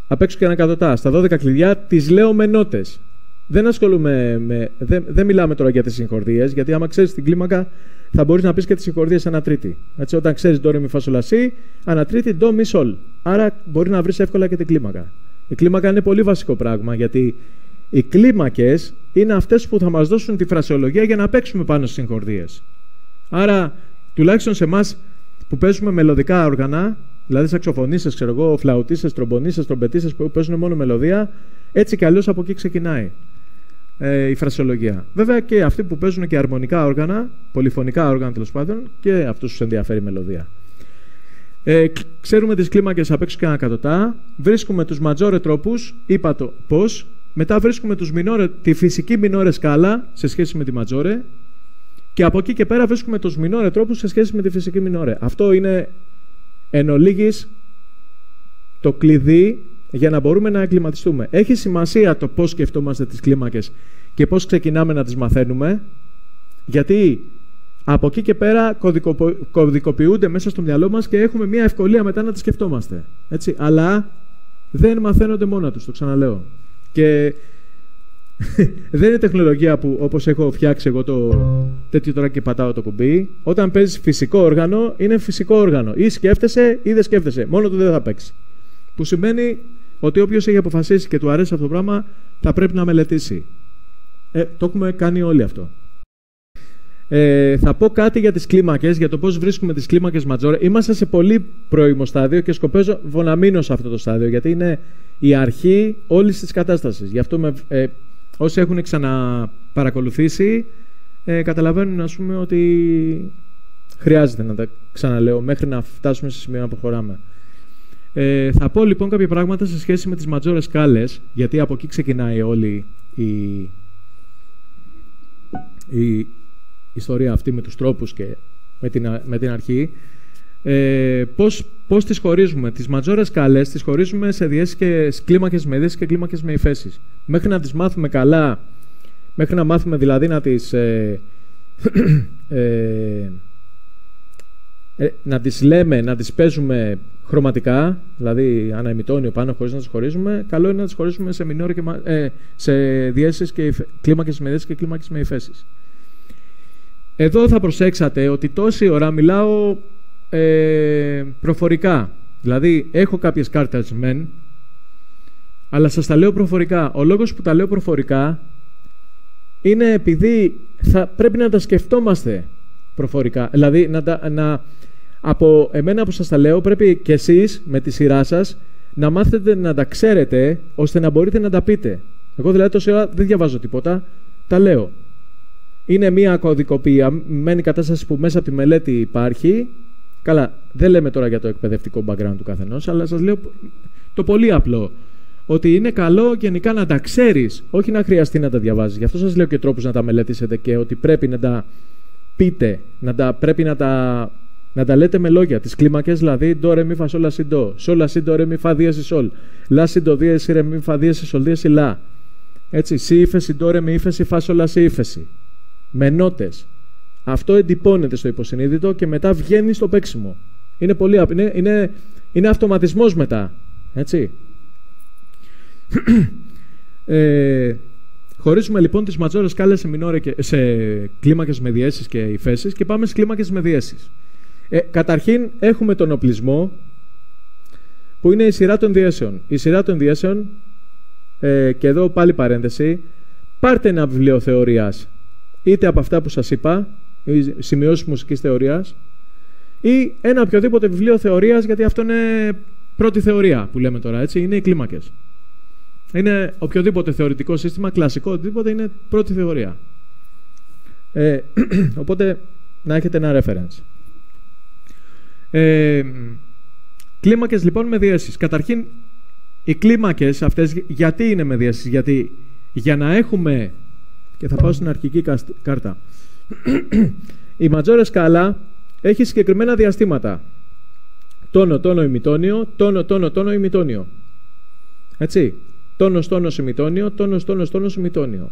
Απ' έξω και ανακατοτά. Στα 12 κλειδιά τις λέω με νότες. Δεν ασχολούμαι με. Δεν, δεν μιλάμε τώρα για τις συγχορδίες, γιατί άμα ξέρεις την κλίμακα, θα μπορείς να πεις και τις συγχορδίες ανατρίτη. Έτσι, όταν ξέρεις ντόρε μη φασολασί, ανατρίτη ντό μη σολ. Άρα μπορείς να βρεις εύκολα και την κλίμακα. Η κλίμακα είναι πολύ βασικό πράγμα, γιατί οι κλίμακες είναι αυτές που θα μας δώσουν τη φρασιολογία για να παίξουμε πάνω στις συγχορδίε. Άρα, τουλάχιστον σε εμάς που παίζουμε μελωδικά όργανα, δηλαδή σαξοφωνίστες, ξέρω εγώ, φλαουτίστες, τρομπονίστες, τρομπετίστες που παίζουν μόνο μελωδία, έτσι κι αλλιώς από εκεί ξεκινάει ε, η φρασιολογία. Βέβαια και αυτοί που παίζουν και αρμονικά όργανα, πολυφωνικά όργανα τέλος πάντων, και αυτούς τους ενδιαφέρει η μελωδία. Ε, ξέρουμε τις κλίμακες απ' έξω και ανακατοτά. Βρίσκουμε τους ματζόρε τρόπους, είπα το πώς. Μετά βρίσκουμε τους μινόρες, τη φυσική μινόρε σκάλα σε σχέση με τη ματζόρε. Και από εκεί και πέρα βρίσκουμε τους μινόρε τρόπους σε σχέση με τη φυσική μινόρε. Αυτό είναι εν ολίγης, το κλειδί για να μπορούμε να εγκληματιστούμε. Έχει σημασία το πώς σκεφτόμαστε τις κλίμακες και πώς ξεκινάμε να τις μαθαίνουμε, γιατί από εκεί και πέρα κωδικοποιούνται μέσα στο μυαλό μας και έχουμε μια ευκολία μετά να τις σκεφτόμαστε. Έτσι. Αλλά δεν μαθαίνονται μόνα τους, το ξαναλέω. Και δεν είναι τεχνολογία που όπως έχω φτιάξει εγώ το τέτοιο τώρα και πατάω το κουμπί. Όταν παίζεις φυσικό όργανο, είναι φυσικό όργανο. Ή σκέφτεσαι ή δεν σκέφτεσαι. Μόνο του δεν θα παίξει. Που σημαίνει ότι όποιος έχει αποφασίσει και του αρέσει αυτό το πράγμα, θα πρέπει να μελετήσει. Ε, το έχουμε κάνει όλοι αυτό. Ε, θα πω κάτι για τις κλίμακες, για το πώς βρίσκουμε τις κλίμακες ματζόρε. Είμαστε σε πολύ πρώιμο στάδιο και σκοπέζω να μείνω σε αυτό το στάδιο, γιατί είναι η αρχή όλης της κατάστασης. Γι' αυτό με, ε, όσοι έχουν ξαναπαρακολουθήσει, ε, καταλαβαίνουν ας πούμε, ότι χρειάζεται να τα ξαναλέω μέχρι να φτάσουμε σε σημείο να προχωράμε. Ε, θα πω λοιπόν κάποια πράγματα σε σχέση με τις ματζόρε σκάλες, γιατί από εκεί ξεκινάει όλη η, η ιστορία αυτή με τους τρόπους και με την, με την αρχή. Ε, πώς, πώς τις χωρίζουμε; Τις ματζόρες σκάλες τις χωρίζουμε σε διέσεις και κλίμακες με διέσεις και κλίμακες με υφέσεις. Μέχρι να τις μάθουμε καλά, μέχρι να μάθουμε δηλαδή να τις... Ε, ε, ε, να τις λέμε, να τις παίζουμε χρωματικά, δηλαδή ένα ημιτόνιο πάνω χωρίς να τις χωρίζουμε, καλό είναι να τις χωρίζουμε σε, και, ε, σε διέσεις και κλίμακες με διέσεις και κλίμακες με υφέσεις. Εδώ θα προσέξατε ότι τόση ώρα μιλάω ε, προφορικά. Δηλαδή, έχω κάποιες κάρτες μεν, αλλά σας τα λέω προφορικά. Ο λόγος που τα λέω προφορικά είναι επειδή θα πρέπει να τα σκεφτόμαστε προφορικά. Δηλαδή, να, να, από εμένα που σας τα λέω, πρέπει και εσείς με τη σειρά σας να μάθετε να τα ξέρετε, ώστε να μπορείτε να τα πείτε. Εγώ δηλαδή τόση ώρα δεν διαβάζω τίποτα, τα λέω. Είναι μια κωδικοποιημένη κατάσταση που μέσα από τη μελέτη υπάρχει. Καλά, δεν λέμε τώρα για το εκπαιδευτικό background του καθενός, αλλά σας λέω το πολύ απλό. Ότι είναι καλό γενικά να τα ξέρεις, όχι να χρειαστεί να τα διαβάζεις. Γι' αυτό σας λέω και τρόπους να τα μελετήσετε και ότι πρέπει να τα πείτε, να τα, πρέπει να τα, να τα λέτε με λόγια. Τις κλίμακες δηλαδή, ντο, ρε, μη, φας, σόλα, συντό. Σόλα, συντό, ρε, μη, φα, δίαση, σόλ. Λα, συντό, δίαση, ρε, μη, φα, δίαση, σόλ, δίαση, λα. Έτσι, σι, ύφεση, ντο, ρε, μη, ύφεση, φας, σόλα, σι, ύφεση. Με νότες. Αυτό εντυπώνεται στο υποσυνείδητο και μετά βγαίνει στο παίξιμο. Είναι πολύ είναι, είναι, είναι αυτοματισμός μετά. Έτσι. ε, χωρίζουμε λοιπόν τις ματζόρες σκάλες σε, μινόρε και, σε κλίμακες με διέσεις και υφέσεις και πάμε στις κλίμακες με διέσεις. Ε, καταρχήν έχουμε τον οπλισμό που είναι η σειρά των διέσεων. Η σειρά των διέσεων, ε, και εδώ πάλι παρένθεση, πάρτε ένα βιβλίο θεωρίας, είτε από αυτά που σας είπα, σημειώσεις μουσικής θεωρίας, ή ένα οποιοδήποτε βιβλίο θεωρίας, γιατί αυτό είναι πρώτη θεωρία που λέμε τώρα, έτσι, είναι οι κλίμακες. Είναι οποιοδήποτε θεωρητικό σύστημα, κλασικό, οτιδήποτε, είναι πρώτη θεωρία. Ε, οπότε, να έχετε ένα reference. Ε, κλίμακες λοιπόν με διέσεις. Καταρχήν, οι κλίμακες αυτές γιατί είναι με διέσεις; Γιατί για να έχουμε, και θα πάω στην αρχική κάρτα, Η ματζόρε σκάλα έχει συγκεκριμένα διαστήματα. Τόνο, τόνο, ημιτόνιο, τόνο, τόνο, τόνο, ημιτόνιο. Έτσι. Τόνος, τόνος, ημιτόνιο, τόνος, τόνος, τόνος, ημιτόνιο.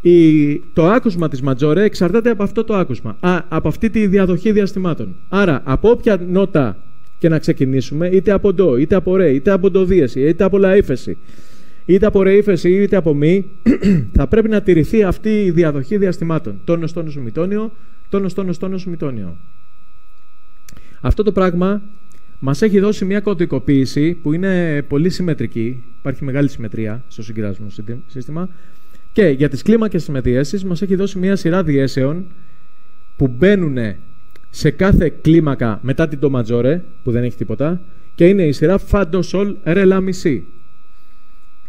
Η, το άκουσμα της ματζόρε εξαρτάται από αυτό το άκουσμα. Α, από αυτή τη διαδοχή διαστημάτων. Άρα, από όποια νότα και να ξεκινήσουμε, είτε από ντο, είτε από ρε, είτε από ντοδίεση, είτε από λαΐφεση, είτε από ρε ύφεση, είτε από μη, θα πρέπει να τηρηθεί αυτή η διαδοχή διαστημάτων. Τόνος, τόνος, μητόνιο, τόνος, τόνος, τόνος, μητόνιο. Αυτό το πράγμα μας έχει δώσει μια κωδικοποίηση που είναι πολύ συμμετρική, υπάρχει μεγάλη συμμετρία στο συγκράσιμο σύστημα και για τις κλίμακες της μετιέσεις μας έχει δώσει μια σειρά διέσεων που μπαίνουν σε κάθε κλίμακα μετά την το ματζόρε, που δεν έχει τίποτα, και είναι η σειρά φάντος σολ ρε λα μισή.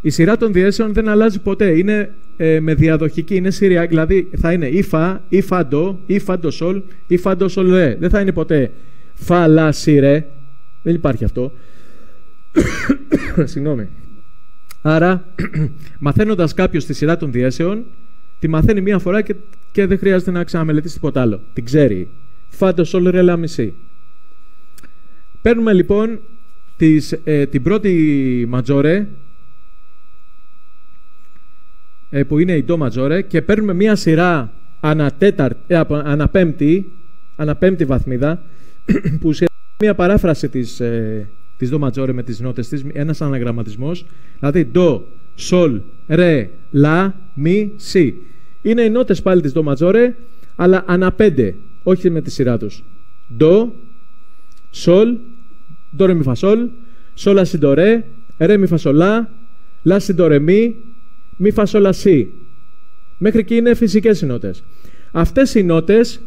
Η σειρά των διέσεων δεν αλλάζει ποτέ. Είναι ε, με διαδοχική, είναι σειρά, δηλαδή θα είναι ή φα, ή φαντο, ή φαντο σολ, ή φαντο σολ ρε. Δεν θα είναι ποτέ φα λα σι ρε. Δεν υπάρχει αυτό. Συγγνώμη. Άρα, μαθαίνοντας κάποιος τη σειρά των διέσεων, τη μαθαίνει μία φορά και, και δεν χρειάζεται να ξαναμελετήσει τίποτα άλλο. Την ξέρει. Φάντο σολ ρε λα μισή. Παίρνουμε λοιπόν τις, ε, την πρώτη ματζόρε ε, που είναι η ντο ματζόρε και παίρνουμε μία σειρά ανατέταρ, ε, αναπέμπτη, αναπέμπτη βαθμίδα που ουσιαστικά είναι μία παράφραση της, ε, της ντο ματζόρε με τις νότες της, ένας αναγραμματισμός, δηλαδή ντο, σολ, ρε, λα, μι, σι. Είναι οι νότες πάλι της ντο ματζόρε, αλλά αναπέντε, όχι με τη σειρά τους. Ντο, σολ, ντο ρε μι φασόλ, σόλα συντορέ, ρε μι φασολά, λα συντορέ μι, μη φασολασί. Μέχρι εκεί είναι φυσικές οι νότες. Αυτές οι νότες,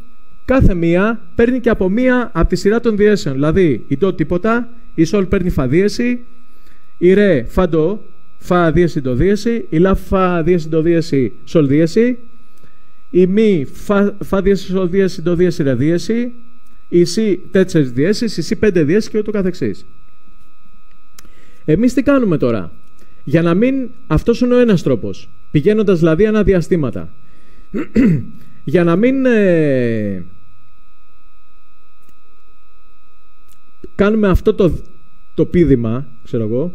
κάθε μία παίρνει και από μία από τη σειρά των διέσεων. Δηλαδή, η ντο τίποτα, η σολ παίρνει φαδίεση, η ρε φαντο, φα δίεση το δίεση, η λα φα δίεση το δίεση, σολ δίεση, η μη φα, φα δίεση σολ δίεση το δίεση ρε δίεση, η σι τέσσερις διέσεις, η σι πέντε διέσεις και ούτω καθεξής. Εμείς τι κάνουμε τώρα; Για να μην. Αυτός είναι ο ένας τρόπος. Πηγαίνοντας δηλαδή αναδιαστήματα. Για να μην. Ε, κάνουμε αυτό το, το πίδημα, ξέρω εγώ.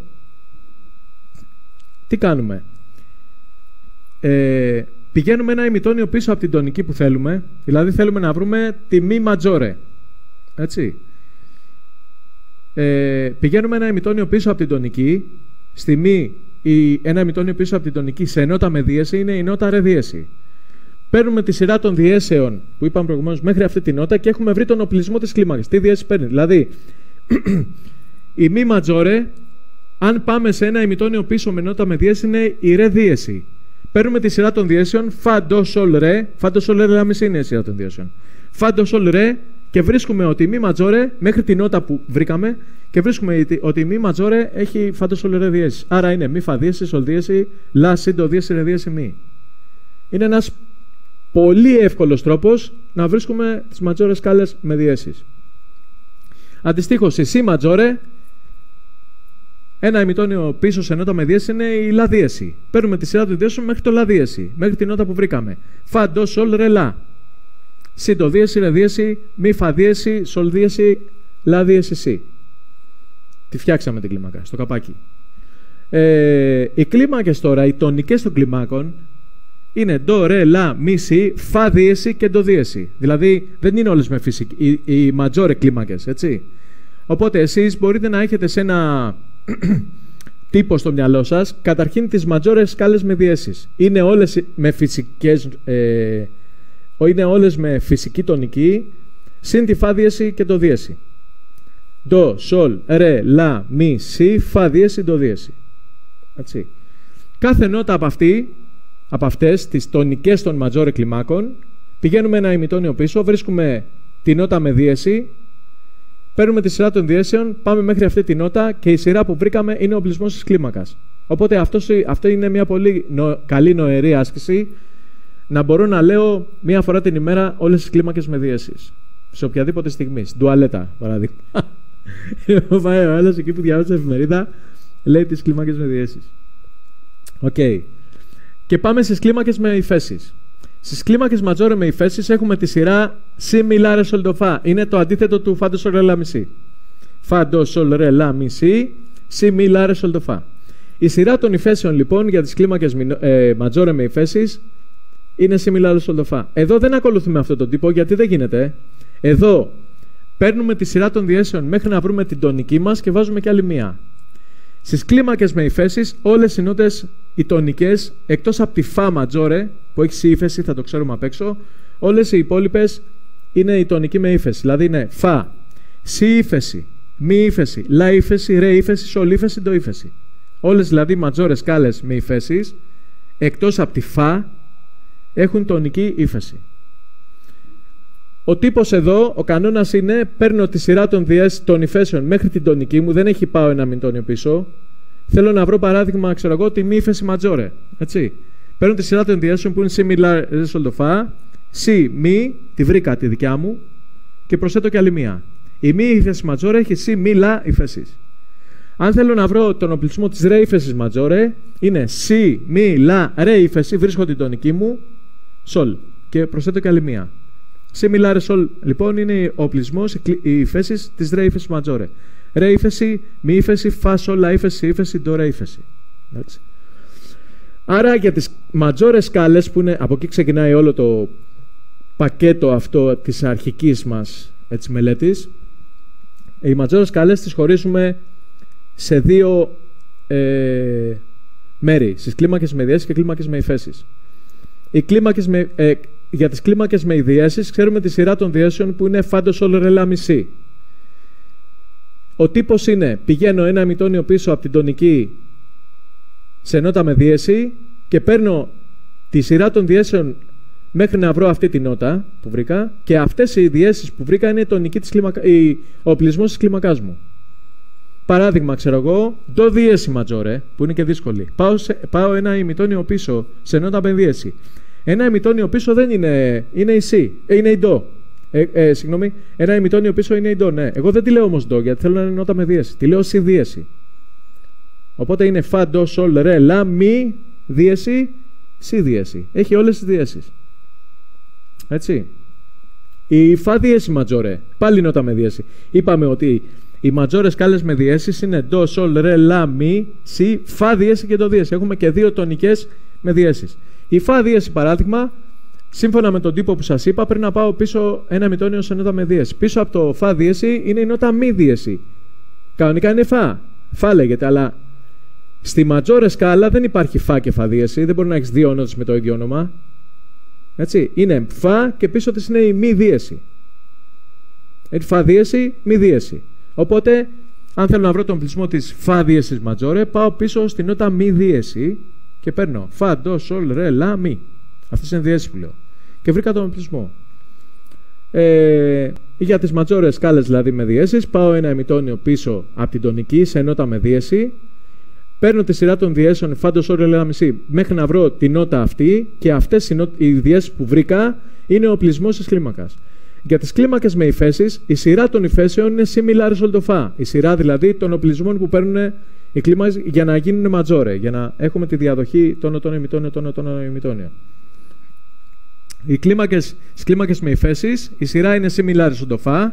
Τι κάνουμε; Ε, πηγαίνουμε ένα ημιτόνιο πίσω από την τονική που θέλουμε. Δηλαδή θέλουμε να βρούμε τη μη ματζόρε. Έτσι. Ε, πηγαίνουμε ένα ημιτόνιο πίσω από την τονική στη μη, η, ένα ημιτόνιο πίσω από την τονική σε νότα με δίεση είναι η νότα ρε δίεση. Παίρνουμε τη σειρά των διέσεων που είπαμε προηγουμένως μέχρι αυτή τη νότα και έχουμε βρει τον οπλισμό της κλίμακας. Τι διέση παίρνει; Δηλαδή, η μη ματζόρε, αν πάμε σε ένα ημιτόνιο πίσω με νότα με δίεση, είναι η ρε δίεση. Παίρνουμε τη σειρά των διέσεων, φαντο σολ ρε, φαντο σολ ρε, είναι η σειρά των διέσεων. Φαντο σολ ρε, και βρίσκουμε ότι η μη ματζόρε μέχρι την νότα που βρήκαμε και βρίσκουμε ότι η μη ματζόρε έχει φαντοσολερέ διέση. Άρα είναι μη φαδίεση, σολδίεση, λα, σύντο, δίεση, ρε δίεση, μη. Είναι ένας πολύ εύκολος τρόπος να βρίσκουμε τις ματζόρες σκάλες με διέσεις. Αντιστοίχως, η σι ματζόρε, ένα ημιτόνιο πίσω σε νότα με διέση είναι η λα δίεση. Παίρνουμε τη σειρά του διέσεων μέχρι το λα δίεση, μέχρι την νότα που βρήκαμε. Φαντο, σολ, ρε, λα. Συντο δίεση, ρε δίεση, μη φα δίεση, σολ δίεση, λα δίεση, σι. Τη φτιάξαμε την κλίμακα, στο καπάκι. Ε, οι κλίμακες τώρα, οι τονικές των κλιμάκων, είναι ντο, ρε, λα, μη, σι, φα δίεση και ντο δίεση. Δηλαδή δεν είναι όλες με φυσική, οι, οι ματζόρε κλίμακες, έτσι. Οπότε εσείς μπορείτε να έχετε σε ένα τύπο στο μυαλό σας καταρχήν τις ματζόρες σκάλες με διέσεις. Είναι όλες με φυσικές. Ε, είναι όλες με φυσική τονική, συν τη φα δίεση και το δίεση. Ντο, σολ, ρε, λα, μη, σι, φα δίεση, το δίεση. Έτσι. Κάθε νότα από αυτή, από αυτές τις τονικές των ματζόρε κλιμάκων, πηγαίνουμε ένα ημιτόνιο πίσω, βρίσκουμε τη νότα με δίεση, παίρνουμε τη σειρά των διέσεων, πάμε μέχρι αυτή τη νότα και η σειρά που βρήκαμε είναι ο οπλισμός της κλίμακας. Οπότε αυτός, αυτό είναι μια πολύ καλή νοερή άσκηση να μπορώ να λέω μία φορά την ημέρα όλες τις κλίμακες με δίεση. Σε οποιαδήποτε στιγμή. Τουαλέτα, παράδειγμα. Πάει ο άλλος εκεί που διαβάζει την εφημερίδα, λέει τις κλίμακες με διέσεις. Οκ. Και πάμε στις κλίμακες με υφέσεις. Στις κλίμακες ματζόρε με υφέσεις έχουμε τη σειρά Si, Mi, La, Re, Sol, Do, Fa. Είναι το αντίθετο του Fa, Do, Sol, Re, La, Mi, Si. Fa, Do, Sol, Re, La, Mi, Si. Si, Mi, La, Re, Sol, Do, Fa. Η σειρά των υφέσεων λοιπόν για τις κλίμακες ε, ματζόρε με υφέσεις είναι Si, Mi, La, Re, Sol, Do, Fa. Εδώ δεν ακολουθούμε αυτό τον τύπο γιατί δεν γίνεται. Εδώ παίρνουμε τη σειρά των διέσεων μέχρι να βρούμε την τονική μας και βάζουμε και άλλη μία. Στις κλίμακες με υφέσεις, όλες οι νότες οι τονικές, εκτός από τη φα ματζόρε, που έχει ύφεση, θα το ξέρουμε απ' έξω, όλες οι υπόλοιπες είναι η τονική με ύφεση. Δηλαδή είναι φα, σι ύφεση, μη ύφεση, λα ύφεση, ρε ύφεση, σολ ύφεση, το ύφεση. Όλες δηλαδή ματζόρες σκάλε με υφέσεις, εκτός από τη φα, έχουν τονική ύφεση. Ο τύπος εδώ, ο κανόνας είναι παίρνω τη σειρά των, διές, των υφέσεων μέχρι την τονική μου, δεν έχει πάω ένα μητόνιο πίσω. Θέλω να βρω παράδειγμα, ξέρω εγώ, τη μη ύφεση ματζόρε. Έτσι. Παίρνω τη σειρά των διέσεων που είναι similar result of a, C, μη, τη βρήκα τη δικιά μου και προσθέτω και άλλη μία. Η μη ύφεση ματζόρε έχει C, μη, λα ύφεσης. Αν θέλω να βρω τον οπλισμό της ρε ύφεσης ματζόρε, είναι C, μη, λα, ρε ύφεση, βρίσκω την τονική μου, sol και προσθέτω και άλλη μία. Similar sol λοιπόν είναι ο οπλισμός, οι υφέσει της ρε ύφεσης ματζόρε. Ρε ύφεση, μη ύφεση, φα σόλα ύφεση, ύφεση, ντο ρε ύφεση. Άρα για τις ματζόρες σκάλες που είναι, από εκεί ξεκινάει όλο το πακέτο αυτό της αρχικής μας έτσι, μελέτης, οι ματζόρες σκάλες τις χωρίζουμε σε δύο ε, μέρη, στις κλίμακες με ιδιαίσεις και κλίμακες με υφέσεις. Οι κλίμακες με, ε, για τις κλίμακες με ιδιαίσεις ξέρουμε τη σειρά των διέσεων που είναι φάντο όλο ρελά μισή. Ο τύπος είναι πηγαίνω ένα μητόνιο πίσω από την τονική σε νότα με δίεση και παίρνω τη σειρά των διέσεων μέχρι να βρω αυτή τη νότα που βρήκα και αυτές οι διέσεις που βρήκα είναι τονική της κλιμακα... ο οπλισμός της κλίμακάς μου. Παράδειγμα, ξέρω εγώ, το δίεση ματζόρε, που είναι και δύσκολη. Πάω, σε, πάω ένα ημιτόνιο πίσω σε νότα με δίεση. Ένα ημιτόνιο πίσω δεν είναι, είναι η σι, ε, είναι η ντο. Ε, ε, συγγνώμη, ένα ημιτόνιο πίσω είναι η ντο, ναι. Εγώ δεν τη λέω όμως ντο, γιατί θέλω να είναι νότα με δίεση. Τη λέω σι δίεση. Οπότε είναι φα, ντο, σολ, ρε, λα, μη, δίεση, σι δίεση. Έχει όλες τις δίεσεις. Έτσι. Η φα δίεση ματζόρε, πάλι νότα με δίεση. Είπαμε ότι οι ματζόρες κάλες με διέσεις είναι ντο, σολ, ρε, λα, μη, σι, φα δίεση και το δίεση. Έχουμε και δύο τονικές με διέσεις. Η φα δίεση, παράδειγμα, σύμφωνα με τον τύπο που σας είπα, πρέπει να πάω πίσω ένα μητόνιο σε νότα με δίεση. Πίσω από το φα δίεση είναι η νότα μη δίεση. Κανονικά είναι φα. Φα λέγεται, αλλά Στη ματζόρες σκάλα δεν υπάρχει φα και φαδίεση, δεν μπορεί να έχεις δύο νότες με το ίδιο όνομα. Έτσι, είναι φα και πίσω της είναι η μη δίεση. Έτσι, φα δίεση, μη δίεση. Οπότε, αν θέλω να βρω τον πλησμό της φα δίεσης ματζόρε, πάω πίσω στην νότα μη δίεση και παίρνω φα, ντο, σολ, ρε, λα, μη. Αυτές είναι διέσει που λέω. Και βρήκα τον πλησμό. Ε, για τις ματζόρες σκάλες δηλαδή με διέσεις πάω ένα εμιτόνιο πίσω από την τονική σε νότα με δίεση Παίρνω τη σειρά των διέσεων φάντο όριο ένα μισή μέχρι να βρω τη νότα αυτή και αυτές οι διέσεις που βρήκα είναι ο οπλισμό της κλίμακας. Για τις κλίμακες με υφέσεις, η σειρά των υφέσεων είναι similar result of Η σειρά δηλαδή των οπλισμών που παίρνουν οι κλίμακες για να γίνουν ματζόρε, για να έχουμε τη διαδοχή των οτών ημιτόνιο, των οτών ημιτόνιο. Οι κλίμακες, κλίμακες με υφέσεις, η σειρά είναι similar result of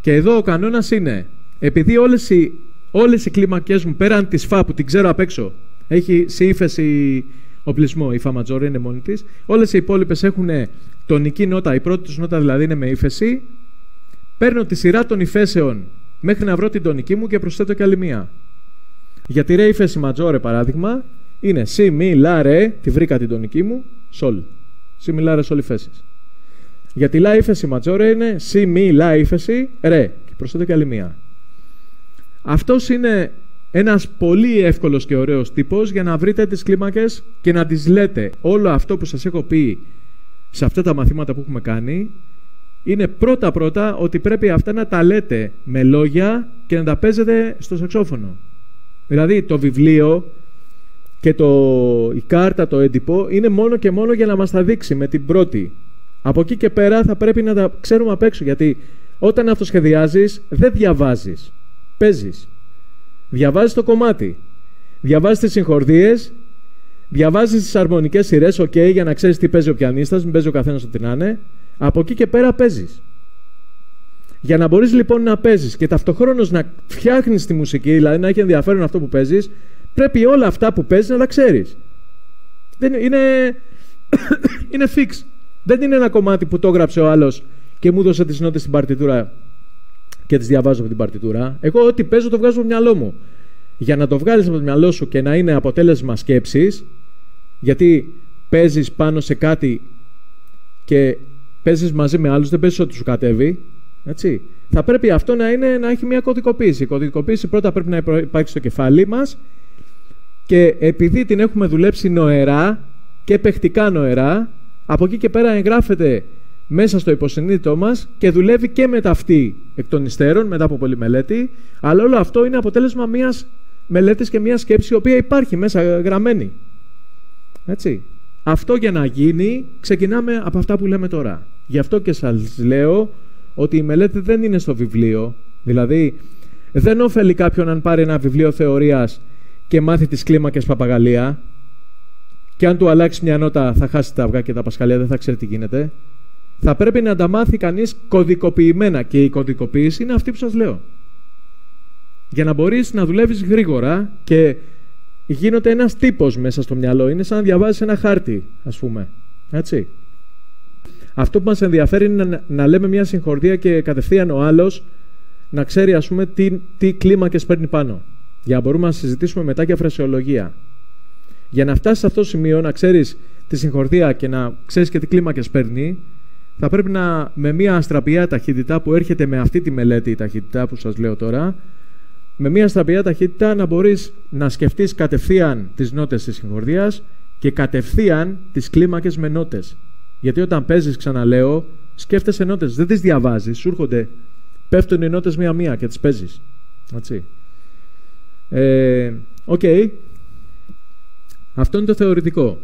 και εδώ ο κανόνας είναι επειδή όλες οι Όλες οι κλίμακέ μου πέραν της ΦΑ που την ξέρω απ' έξω, έχει σε ύφεση οπλισμό, η ΦΑ ματζόρ είναι μόνη της. Όλες οι υπόλοιπες έχουν τονική νότα, η πρώτη τους νότα δηλαδή είναι με ύφεση. Παίρνω τη σειρά των υφέσεων μέχρι να βρω την τονική μου και προσθέτω και άλλη μία. Για τη ρε ύφεση ματζόρε παράδειγμα, είναι σι, μη, λα, ρε, τη βρήκα την τονική μου, σολ. Σι, μη, λα, ρε, σολ ύφεση. Για τη λα ύφεση ματζόρε είναι σι, μη, λα, ύφεση, ρε. Και προσθέτω και άλλη μία. Αυτός είναι ένας πολύ εύκολος και ωραίος τύπος για να βρείτε τις κλίμακες και να τις λέτε. Όλο αυτό που σας έχω πει σε αυτά τα μαθήματα που έχουμε κάνει είναι πρώτα-πρώτα ότι πρέπει αυτά να τα λέτε με λόγια και να τα παίζετε στο σαξόφωνο. Δηλαδή το βιβλίο και το, η κάρτα, το έντυπο είναι μόνο και μόνο για να μας τα δείξει με την πρώτη. Από εκεί και πέρα θα πρέπει να τα ξέρουμε απ' έξω γιατί όταν αυτοσχεδιάζεις δεν διαβάζεις. Παίζεις. Διαβάζεις το κομμάτι. Διαβάζεις τις συγχορδίες. Διαβάζεις τις αρμονικές σειρές, OK, για να ξέρεις τι παίζει ο πιανίστας, μην παίζει ο καθένας ό,τι να είναι. Από εκεί και πέρα παίζεις. Για να μπορείς λοιπόν να παίζεις και ταυτοχρόνως να φτιάχνεις τη μουσική, δηλαδή να έχει ενδιαφέρον αυτό που παίζεις, πρέπει όλα αυτά που παίζεις να τα ξέρεις. Είναι, είναι fix. Δεν είναι ένα κομμάτι που το έγραψε ο άλλος και μου έδωσε τις νότες στην παρτιτούρα και τις διαβάζω από την παρτιτούρα. Εγώ ό,τι παίζω το βγάζω από το μυαλό μου. Για να το βγάλεις από το μυαλό σου και να είναι αποτέλεσμα σκέψης, γιατί παίζεις πάνω σε κάτι και παίζεις μαζί με άλλους, δεν παίζεις ό,τι σου κατέβει. Έτσι. Θα πρέπει αυτό να, είναι, να έχει μια κωδικοποίηση. Η κωδικοποίηση πρώτα πρέπει να υπάρχει στο κεφάλι μας και επειδή την έχουμε δουλέψει νοερά και παιχτικά νοερά, από εκεί και πέρα εγγράφεται μέσα στο υποσυνείδητό μας και δουλεύει και με αυτή εκ των υστέρων, μετά από πολλή μελέτη, αλλά όλο αυτό είναι αποτέλεσμα μιας μελέτης και μιας σκέψης η οποία υπάρχει μέσα γραμμένη. Έτσι. Αυτό για να γίνει ξεκινάμε από αυτά που λέμε τώρα. Γι' αυτό και σας λέω ότι η μελέτη δεν είναι στο βιβλίο. Δηλαδή, δεν ωφελεί κάποιον αν πάρει ένα βιβλίο θεωρίας και μάθει τις κλίμακες παπαγαλία και αν του αλλάξει μια νότα θα χάσει τα αυγά και τα πασχαλία, δεν θα ξέρει τι γίνεται. Θα πρέπει να τα μάθει κανείς κωδικοποιημένα και η κωδικοποίηση είναι αυτή που σας λέω. Για να μπορείς να δουλεύεις γρήγορα και γίνονται ένας τύπος μέσα στο μυαλό. Είναι σαν να διαβάζεις ένα χάρτη, ας πούμε. Έτσι. Αυτό που μας ενδιαφέρει είναι να, να λέμε μια συγχορδία και κατευθείαν ο άλλος να ξέρει ας πούμε τι, τι κλίμακες παίρνει πάνω. Για να μπορούμε να συζητήσουμε μετά για φρασιολογία. Για να φτάσεις σε αυτό το σημείο, να ξέρεις τη συγχορδία και να ξέρεις και τι κλίμακες παίρνει, θα πρέπει να με μια αστραπιά ταχύτητα που έρχεται με αυτή τη μελέτη η ταχύτητα που σας λέω τώρα, με μια αστραπιά ταχύτητα να μπορείς να σκεφτείς κατευθείαν τις νότες της συγχορδίας και κατευθείαν τις κλίμακες με νότες. Γιατί όταν παίζεις, ξαναλέω, σκέφτεσαι νότες. Δεν τις διαβάζεις, σου έρχονται. Πέφτουν οι νότες μία-μία και τις παίζεις. Έτσι. Ε, OK. Okay. Αυτό είναι το θεωρητικό.